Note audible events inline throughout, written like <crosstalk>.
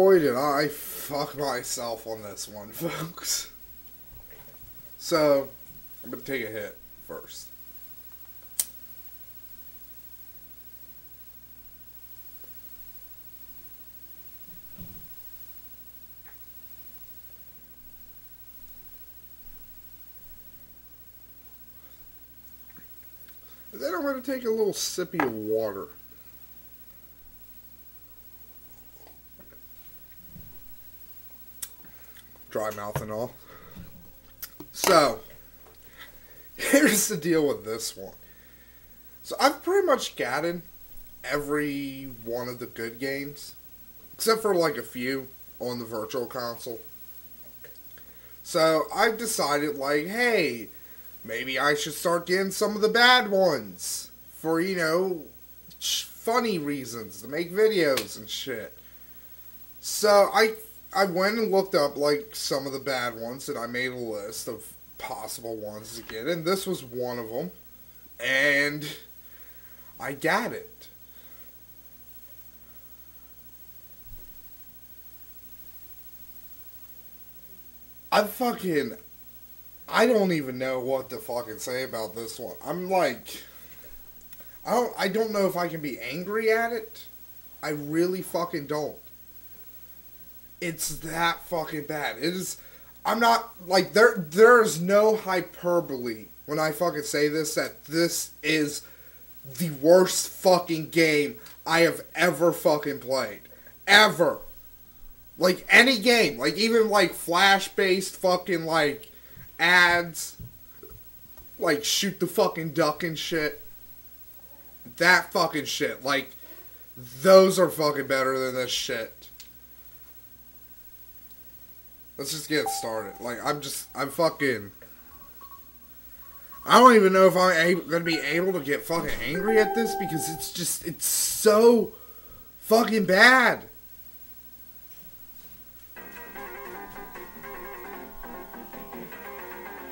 boy, did I fuck myself on this one, <laughs> folks. So, I'm gonna take a hit first. Then I'm going to take a little sippy of water. Dry mouth and all. So, here's the deal with this one. So I've pretty much gotten every one of the good games, except for like a few on the virtual console. So I've decided, like, hey, maybe I should start getting some of the bad ones for, you know, funny reasons to make videos and shit. So I I went and looked up like some of the bad ones and I made a list of possible ones to get and this was one of them and I got it. I fucking I don't even know what to fucking say about this one. I'm like I don't I don't know if I can be angry at it. I really fucking don't. It's that fucking bad. It is I'm not like there there's no hyperbole when I fucking say this that this is the worst fucking game I have ever fucking played. Ever. Like any game, like even like flash based fucking like ads, like shoot the fucking duck and shit. That fucking shit, like those are fucking better than this shit. Let's just get started. Like I'm just I'm fucking. I don't even know if I'm able, gonna be able to get fucking angry at this because it's just it's so fucking bad.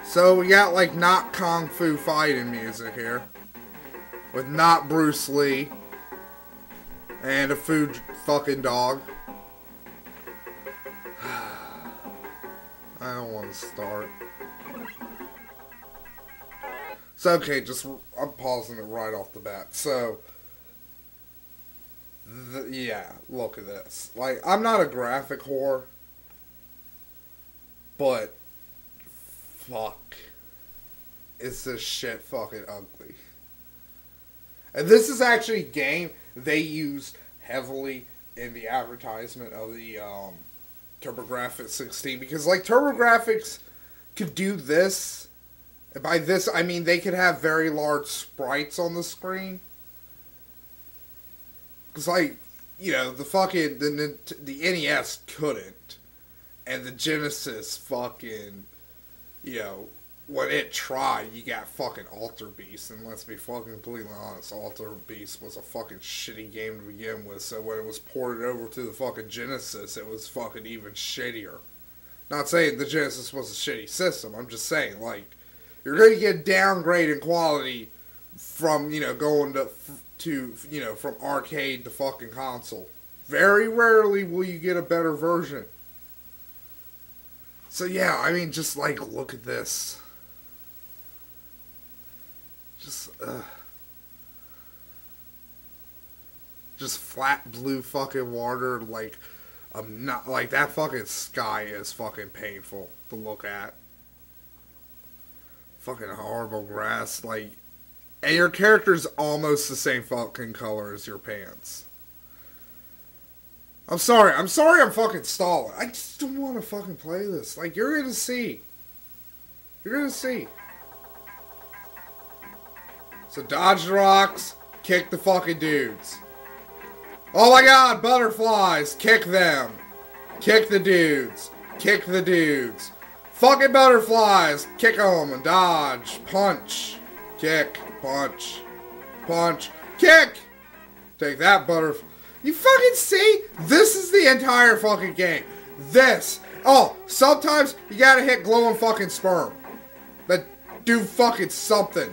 So we got like not kung fu fighting music here. With not Bruce Lee. And a food fucking dog. Don't want to start. So okay, just I'm pausing it right off the bat. So the, yeah, look at this. Like I'm not a graphic whore, but fuck. Is this shit fucking ugly. And this is actually game they use heavily in the advertisement of the um, TurboGrafx 16 because like TurboGrafx could do this. And by this I mean they could have very large sprites on the screen. Cuz like, you know, the fucking the the NES couldn't and the Genesis fucking you know, when it tried, you got fucking Altered Beast, and let's be fucking completely honest, Altered Beast was a fucking shitty game to begin with, so when it was ported over to the fucking Genesis, it was fucking even shittier. Not saying the Genesis was a shitty system, I'm just saying, like, you're going to get downgrade in quality from, you know, going to, to, you know, from arcade to fucking console. Very rarely will you get a better version. So yeah, I mean, just like look at this. Just, uh, just flat blue fucking water. Like, I'm not like that. Fucking sky is fucking painful to look at. Fucking horrible grass. Like, and your character's almost the same fucking color as your pants. I'm sorry. I'm sorry I'm fucking stalling. I just don't want to fucking play this. Like, you're gonna see. You're gonna see. So dodge the rocks, kick the fucking dudes. Oh my god, butterflies! Kick them. Kick the dudes. Kick the dudes. Fucking butterflies! Kick them and dodge. Punch. Kick. Punch. Punch. Kick! Take that, butterfly. You fucking see? This is the entire fucking game. This. Oh, sometimes you gotta hit glowing fucking sperm. That do fucking something.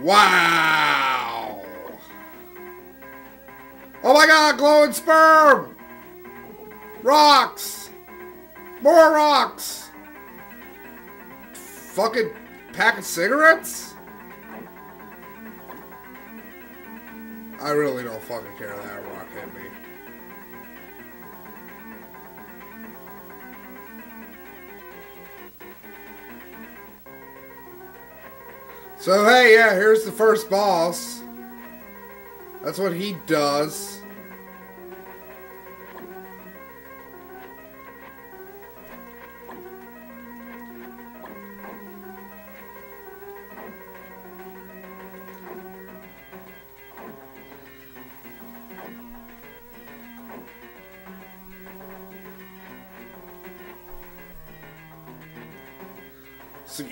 Wow! Oh my god, glowing sperm! Rocks! More rocks! Fucking pack of cigarettes? I really don't fucking care that rock So hey, yeah, here's the first boss. That's what he does.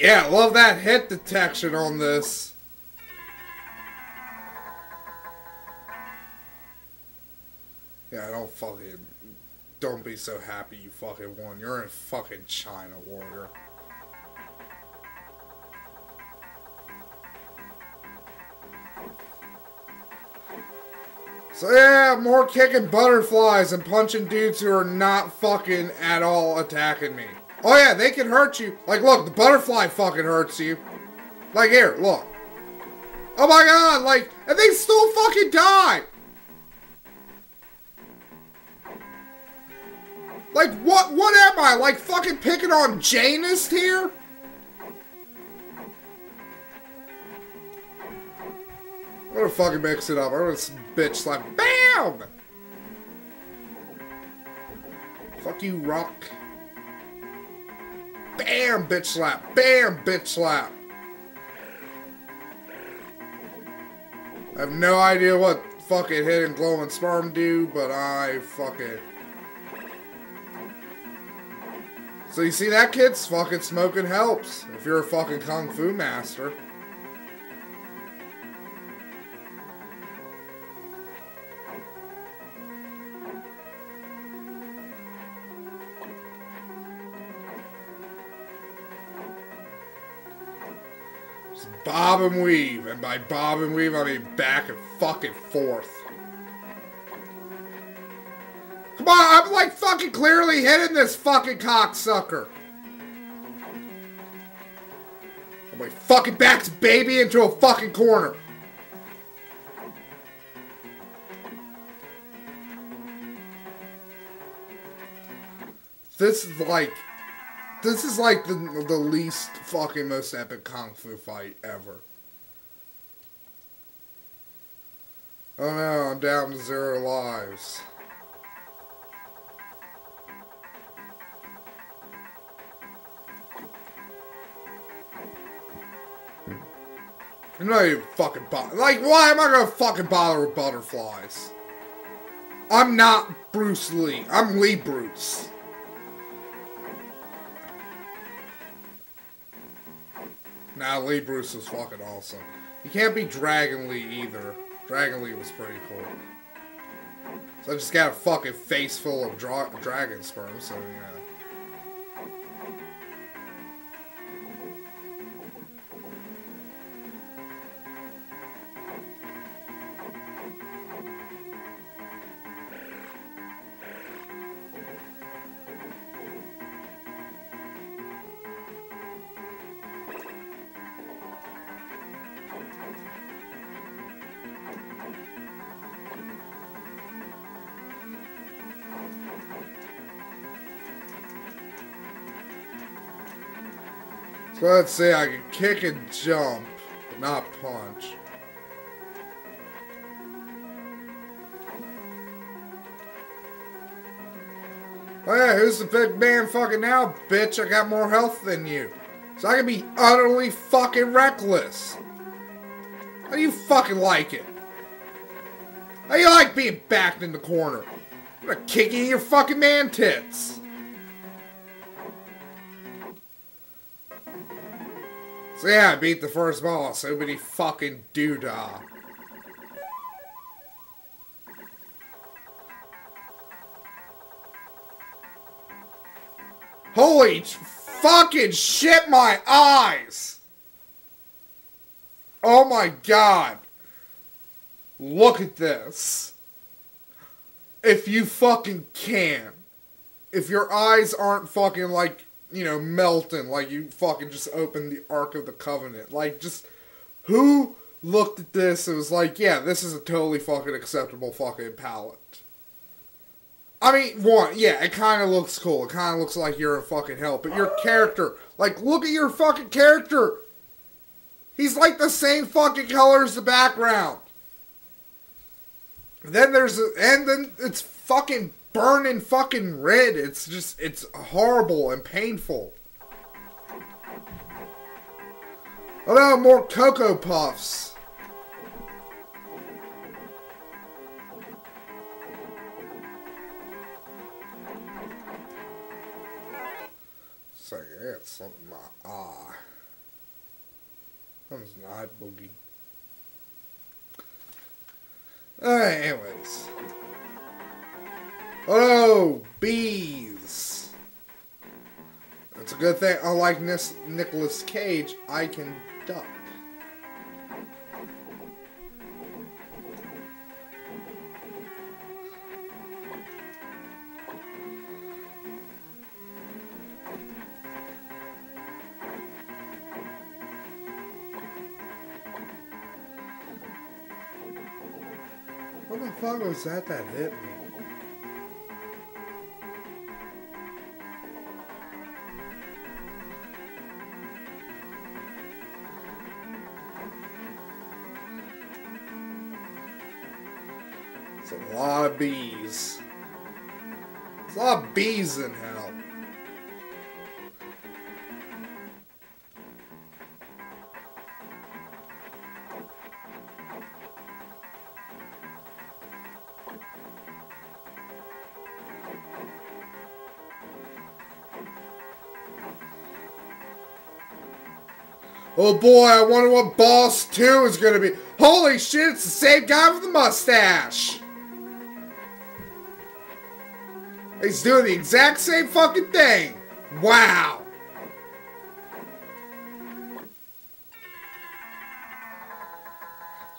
Yeah, love that hit detection on this. Yeah, don't fucking... Don't be so happy you fucking won. You're in fucking China, warrior. So yeah, more kicking butterflies and punching dudes who are not fucking at all attacking me. Oh yeah, they can hurt you. Like, look, the butterfly fucking hurts you. Like, here, look. Oh my god, like, and they still fucking die. Like, what, what am I? Like, fucking picking on Janus here? I'm gonna fucking mix it up. I'm gonna bitch slap. BAM! Fuck you, Rock. Bam, bitch slap. Bam, bitch slap. I have no idea what fucking hitting glowing sperm do, but I fucking... So you see that, kids? Fucking smoking helps. If you're a fucking kung fu master. Bob and weave, and by bob and weave I mean back and fucking forth. Come on, I'm like fucking clearly hitting this fucking cocksucker. Oh my fucking back's baby into a fucking corner. This is like this is like the the least fucking most epic kung fu fight ever. Oh no, I'm down to zero lives. I'm not even fucking bother. Like, why am I gonna fucking bother with butterflies? I'm not Bruce Lee. I'm Lee Bruce. Nah, Lee Bruce was fucking awesome. You can't be Dragon Lee either. Dragon Lee was pretty cool. So I just got a fucking face full of dra dragon sperm, so yeah. So let's see, I can kick and jump, but not punch. Oh yeah, who's the big man fucking now, bitch? I got more health than you. So I can be utterly fucking reckless. How do you fucking like it? How do you like being backed in the corner? I'm gonna kick you in your fucking man tits. So yeah, I beat the first boss. So many fucking doodah. Holy fucking shit, my eyes! oh my god. Look at this. If you fucking can. If your eyes aren't fucking like, you know, melting like you fucking just opened the Ark of the Covenant. Like, just who looked at this and was like, yeah, this is a totally fucking acceptable fucking palette. I mean, one, yeah, it kind of looks cool. It kind of looks like you're in fucking hell. But your character, like, look at your fucking character. He's like the same fucking color as the background. Then there's, a, and then it's fucking burning fucking red. It's just, it's horrible and painful. Oh no, more Cocoa Puffs. So yeah, it's something in my eye. Was an eye boogie. Alright, anyways. Oh, bees. It's a good thing, unlike Nis Nicolas Cage, I can duck. What the fuck was that that hit me? It's a lot of bees. There's a lot of bees in hell. Oh boy, I wonder what Boss 2 is gonna be. Holy shit, it's the same guy with the mustache! He's doing the exact same fucking thing! Wow!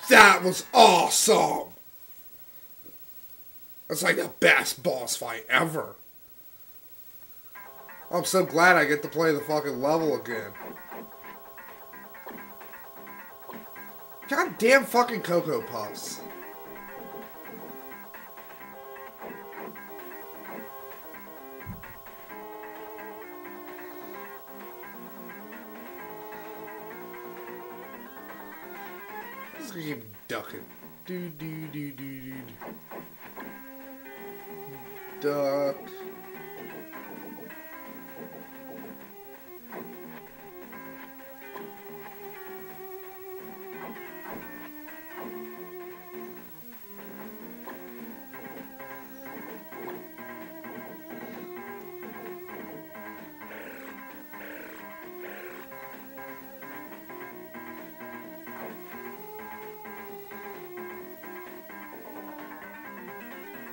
That was awesome! That's like the best boss fight ever. I'm so glad I get to play the fucking level again. God damn fucking Cocoa Puffs. Keep ducking. Do do do do do. Duck.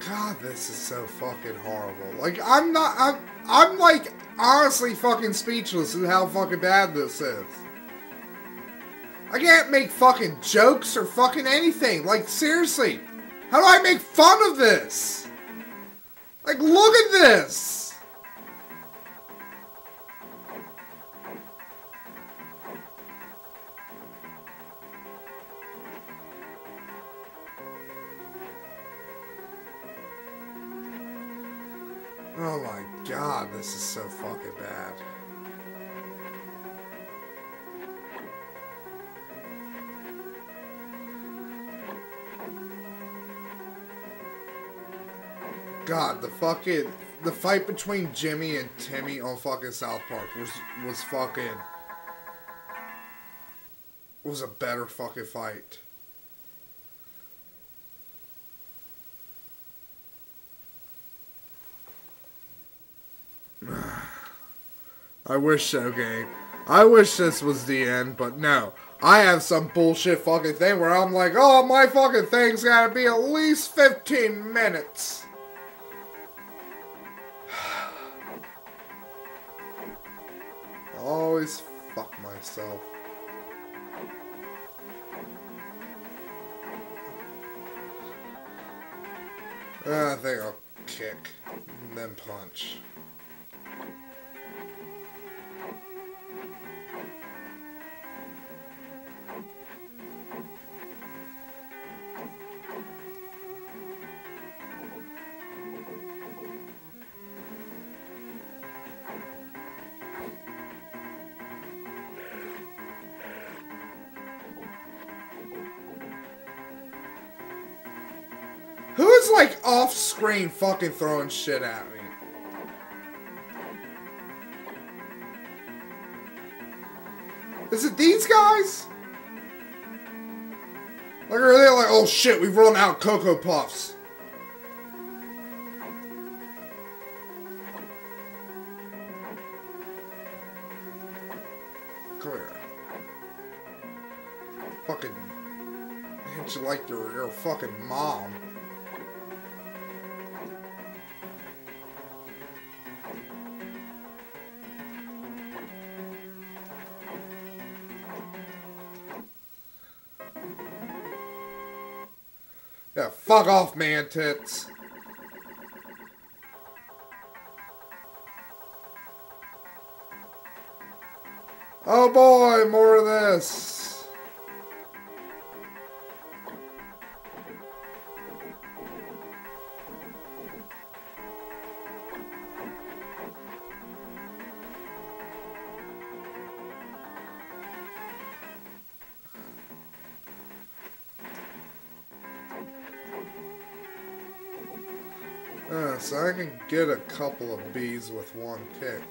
God, this is so fucking horrible. Like, I'm not, I'm, I'm like, honestly fucking speechless at how fucking bad this is. I can't make fucking jokes or fucking anything. Like, seriously. How do I make fun of this? Like, look at this. Oh my god, this is so fucking bad. God, the fucking the fight between Jimmy and Timmy on fucking South Park was was fucking was a better fucking fight. I wish, okay. I wish this was the end, but no. I have some bullshit fucking thing where I'm like, oh, my fucking thing's gotta be at least 15 minutes. <sighs> I always fuck myself. Ah, I think I'll kick and then punch. Who's like off screen fucking throwing shit at me? Is it these guys? Like, are they like, oh shit, we've run out Cocoa Puffs? Fucking hit you like your, your fucking mom. Fuck off, man tits. Uh, so I can get a couple of bees with one kick.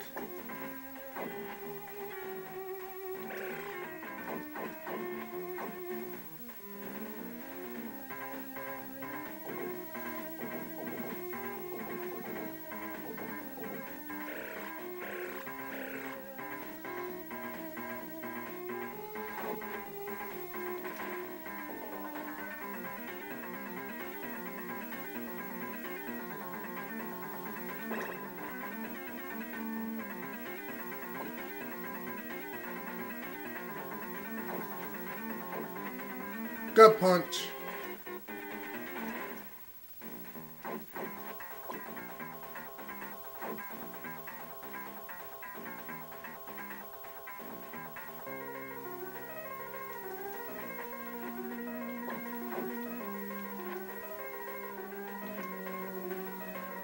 Gut punch.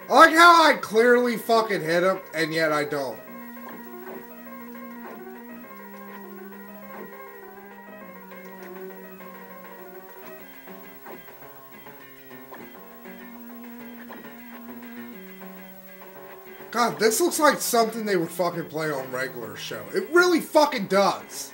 I like how I clearly fucking hit him, and yet I don't. God, this looks like something they would fucking play on regular show. It really fucking does.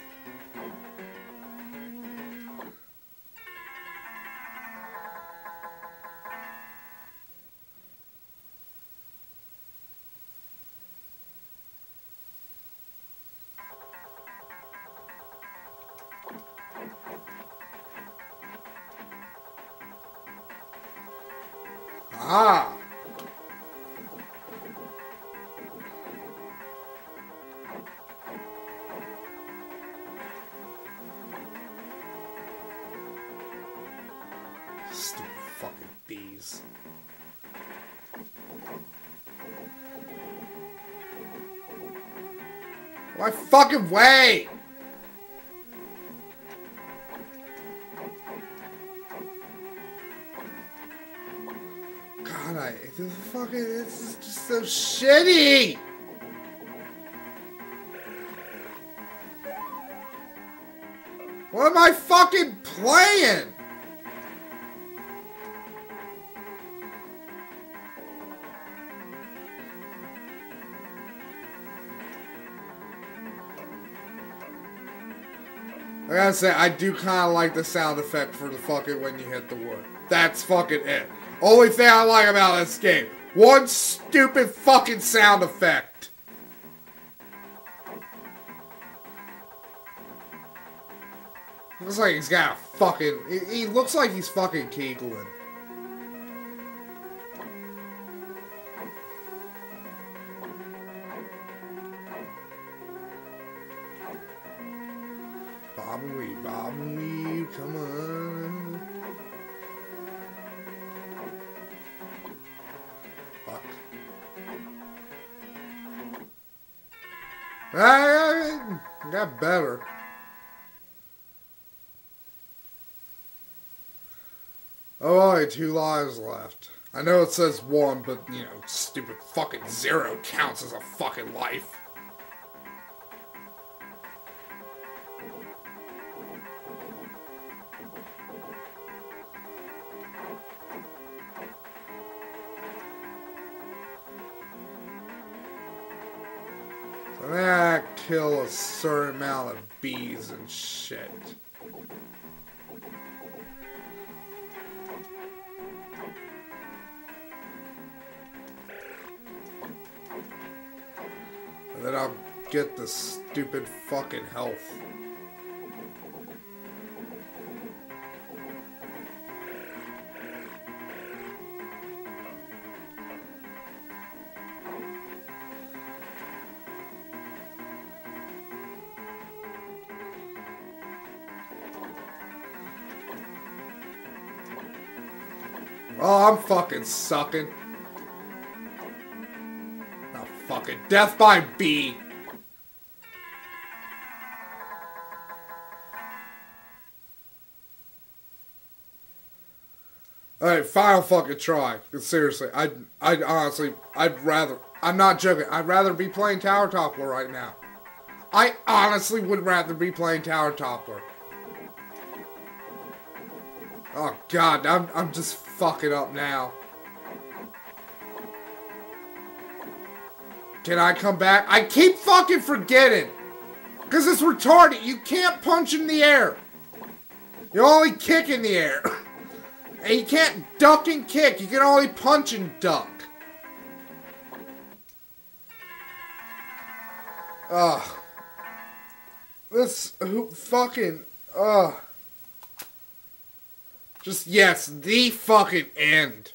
My fucking way! God, I this fucking this is just so shitty. Say, I do kind of like the sound effect for the fucking when you hit the wood. That's fucking it. Only thing I like about this game. One stupid fucking sound effect. Looks like he's got a fucking... He, looks like he's fucking Keegling. Oh, only two lives left. I know it says one, but, you know, stupid fucking zero counts as a fucking life. So I kill a certain amount of bees and shit. Get the stupid fucking health. Oh, I'm fucking sucking. Oh, fucking death by bee. Final fucking try. Seriously, I, I honestly, I'd rather, I'm not joking, I'd rather be playing Tower Toppler right now. I honestly would rather be playing Tower Toppler. Oh god, I'm, I'm just fucking up now. Can I come back? I keep fucking forgetting. Because it's retarded. You can't punch in the air. You only kick in the air. <laughs> and you can't duck and kick. You can only punch and duck. Ugh. This who fucking ugh. Just yes, the fucking end.